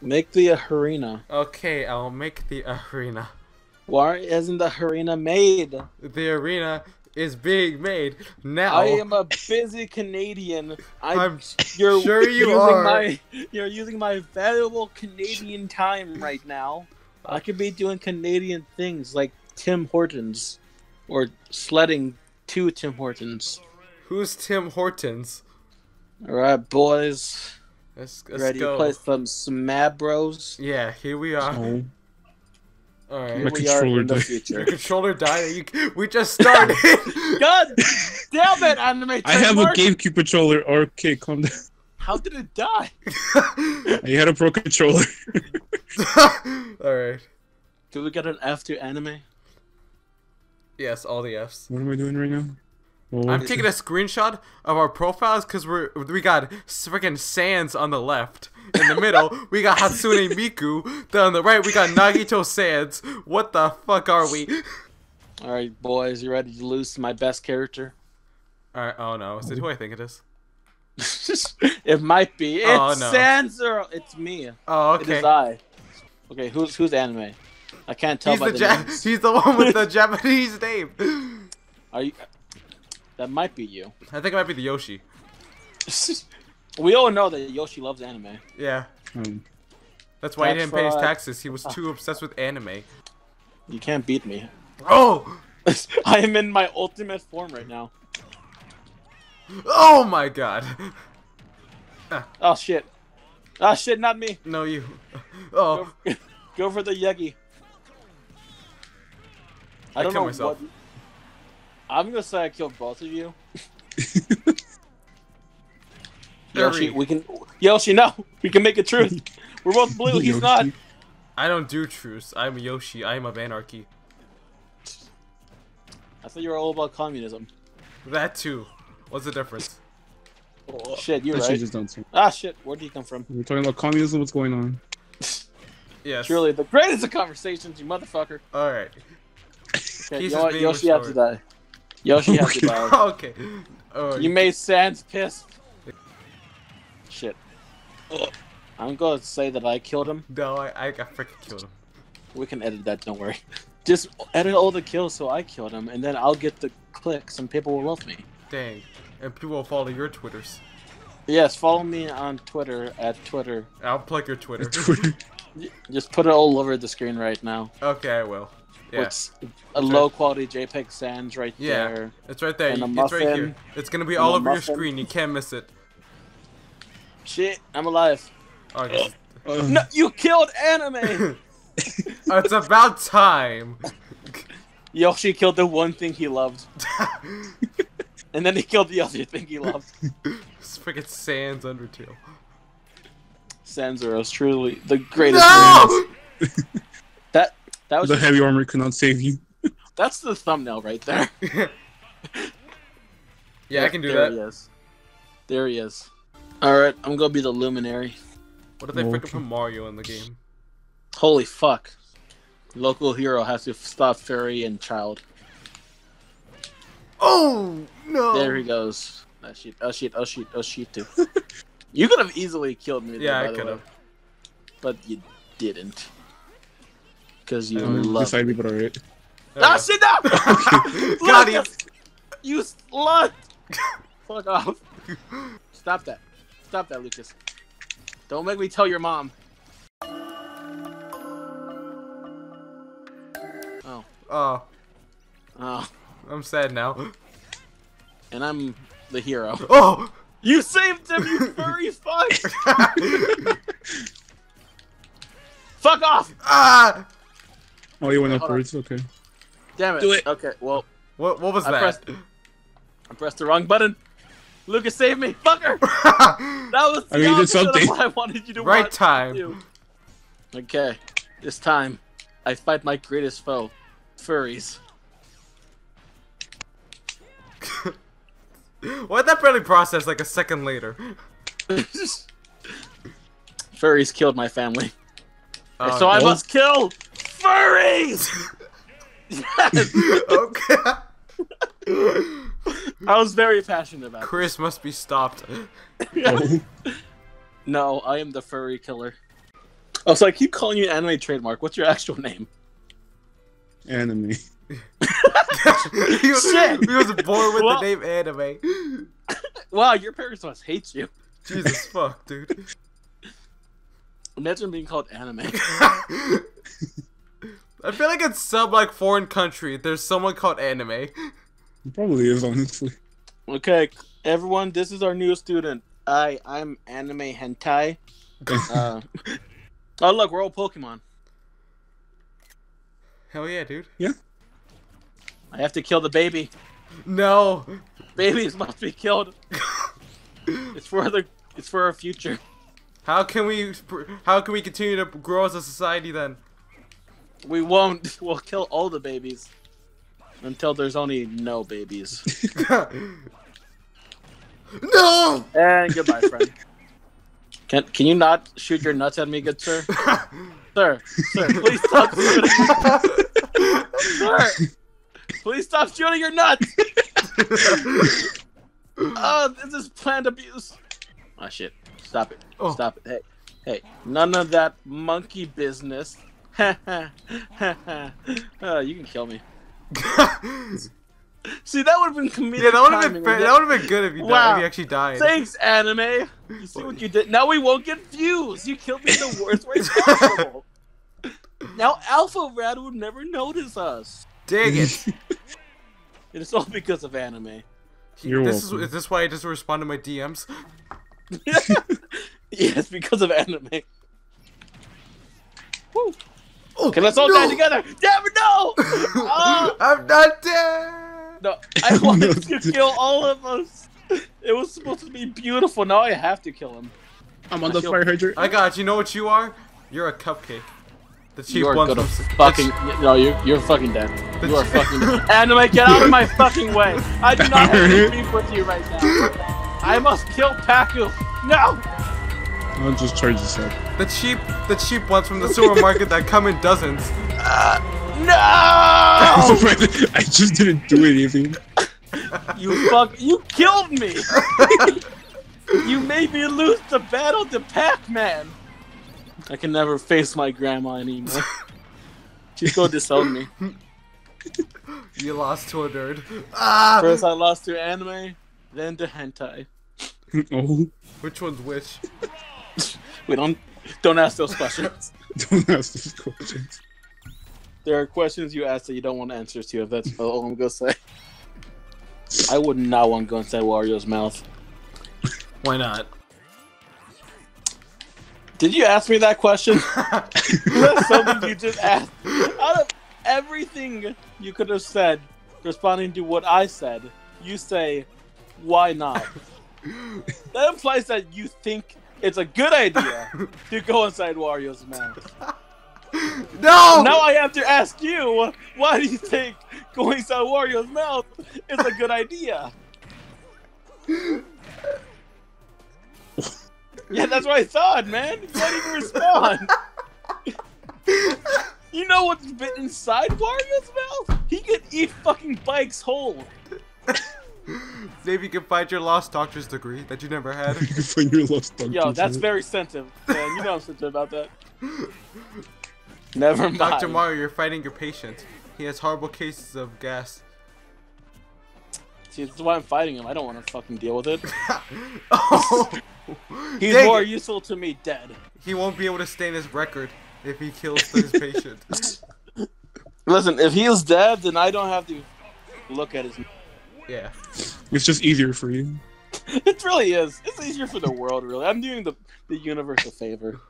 Make the arena. Okay, I'll make the arena. Why isn't the arena made? The arena is being made now. I am a busy Canadian. I, I'm you're sure you using are. My, you're using my valuable Canadian time right now. I could be doing Canadian things like Tim Hortons, or sledding to Tim Hortons. Who's Tim Hortons? All right, boys, Let's, let's ready go. to play some Smash Bros? Yeah, here we are. Oh, All Here My we are controller in the died. future. Your controller died. You, we just started. God damn it, anime I have a! GameCube controller. Okay, calm down. How did it die? I had a pro controller. All right. Did we get an F to anime? Yes, all the Fs. What am I doing right now? Oh, I'm taking a screenshot of our profiles because we're we got freaking Sans on the left. In the middle, we got Hatsune Miku. Then on the right, we got Nagito Sans. What the fuck are we? All right, boys, you ready to lose my best character? All right. Oh no, is it who I think it is? it might be. Oh, it's Oh, no. Sanzero. It's me. Oh, It okay. is I. Okay, who's who's anime? I can't tell He's by the the, he's the one with the Japanese name. Are you? That might be you. I think it might be the Yoshi. we all know that Yoshi loves anime. Yeah, um, that's why he didn't pay his taxes. He was ah. too obsessed with anime. You can't beat me. Oh, I am in my ultimate form right now. oh my God. Ah. Oh shit. Oh shit, not me. No, you. Oh, Go, go for the Yegi. I I don't killed know myself. what. I'm gonna say I killed both of you. Yoshi, we can. Yoshi, no, we can make it true. We're both blue. He's not. I don't do truce. I'm Yoshi. I am of anarchy. I thought you were all about communism. That too. What's the difference? Oh, Shit, you're That right. just don't. Ah, shit. Where did you come from? We're talking about communism. What's going on? Yes. Truly, the greatest of conversations, you motherfucker. All right. Okay, He's you just know what? being Yoshi has to die. Yoshi has to die. okay. Oh, You made Sans pissed. Shit. I'm gonna say that I killed him. no, I, I got freaking killed him. We can edit that, don't worry. Just edit all the kills so I killed him, and then I'll get the clicks and people will love me. Dang. And people will follow your Twitters. Yes, follow me on Twitter at Twitter. I'll plug your Twitter. Twitter. Just put it all over the screen right now. okay, I will. Yeah. It's a low quality JPEG Sans right Yeah. there. It's right there. And a It's right here. It's gonna be all a over your screen. You can't miss it. Shit, I'm alive. Oh, I guess- No, you killed anime. It's about time. Yoshi killed the one thing he loved, and then he killed the other thing he loved. It's freaking Sans Undertale. Sanzero is truly the greatest. No! That that was the just- heavy armor cannot save you. that's the thumbnail right there. yeah, I can do there that. he is. There he is. All right, I'm gonna be the luminary. What if they freaking okay. put Mario in the game? Holy fuck! Local hero has to stop fairy and child. Oh no! There he goes. Oh shit! Oh shit! Oh shit! Oh shit! Too. you could have easily killed me. There, Yeah, by I could have. but you didn't. Because you Um, love. beside me, but alright. Ah shit! No! Got him. Lucas! You slut! Fuck off! Stop that! Stop that, Lucas! Don't make me tell your mom. Oh, Oh, oh, I'm sad now. and I'm the hero. Oh! You saved him, you furry fuck! Fuck off! ah! Oh, you went Hold on. upwards. Okay. Damn it. Do it. Okay, well, What what was I that? pressed- I pressed the wrong button. Lucas, save me, fucker! That was the I mean, you did something. I wanted you to right want time. to. Okay, this time I fight my greatest foe, furries. Why'd that barely process like a second later? furries killed my family, Oh, so I no. must kill furries. Okay. I was very passionate about it. Chris must be stopped. No, I am the furry killer. Oh, so I keep calling you anime trademark. What's your actual name? Anime. he, was, Shit. he was born with Well- the name anime. Wow, your parents must hate you. Jesus fuck, dude. Imagine being called anime. I feel like it's some like foreign country, there's someone called anime. It probably is, honestly. Okay, everyone, this is our new student. I I'm anime hentai. Uh, oh look, we're all Pokemon. Hell yeah, dude. Yeah. I have to kill the baby. No. Babies must be killed. It's for the it's for our future. How can we how can we continue to grow as a society then? We won't. We'll kill all the babies until there's only no babies. no. And goodbye, friend. Can can you not shoot your nuts at me, good sir? Sir, sir, please stop shooting. sir, please stop shooting your nuts. Oh, this is planned abuse. Oh shit! Stop it! Oh. Stop it! Hey, hey! None of that monkey business. Oh, you can kill me. See, that would have been comedic. yeah, that would have been fair. that would have been good if you died, Wow. if you actually died. Thanks, anime. You see what you did? Now we won't get views. You killed me in the worst way possible. now Alpharad would never notice us. Dang it. It is all because of anime. You're this is, welcome. is this why I just respond to my DMs? yes, because of anime. Woo. Okay, let's all die together. Damn it, no! Ah! I'm not dead. No, I wanted to kill all of us. It was supposed to be beautiful. Now I have to kill him. I'm on the I feel- fire hydrant. I got you. Know what you are? You're a cupcake. The cheap You are one. gonna from- the fucking no. You you're fucking dead. The You are ch- fucking dead. Anime, get out of my fucking way. I do not have any beef with you right now. I must kill Paku. No. I'll just charge this up. The cheap, the cheap ones from the supermarket that come in dozens. No. I just didn't do anything. You fuck. You killed me. you made me lose the battle to Pac-Man. I can never face my grandma anymore. She's gonna disown me. You lost to a nerd. Ah! First, I lost to anime, then to hentai. oh, Which one's which? We don't don't ask those questions. don't ask those questions. There are questions you ask that you don't want answers to. If that's all I'm gonna say. I would not want to go inside Wario's mouth. Why not? Did you ask me that question? That's something you just asked. Out of everything you could have said, responding to what I said, you say, "Why not?" that implies that you think it's a good idea to go inside Wario's mouth. No! Now I have to ask you, why do you think going inside Wario's mouth is a good idea? yeah, that's what I thought, man. You can't even respond. you know what's been inside Wario's mouth? He could eat fucking bikes whole. Maybe you can find your lost doctor's degree that you never had. when you're lost on Yo, that's control. very sensitive, man. You know I'm sensitive about that. Never mind. Dr. Mario, you're fighting your patient. He has horrible cases of gas. See, that's why I'm fighting him. I don't want to fucking deal with it. oh! He's Dang more it. useful to me dead. He won't be able to stain his record if he kills his patient. Listen, if he is dead, then I don't have to look at his. Yeah. It's just easier for you. It really is. It's easier for the world, really. I'm doing the the universe a favor.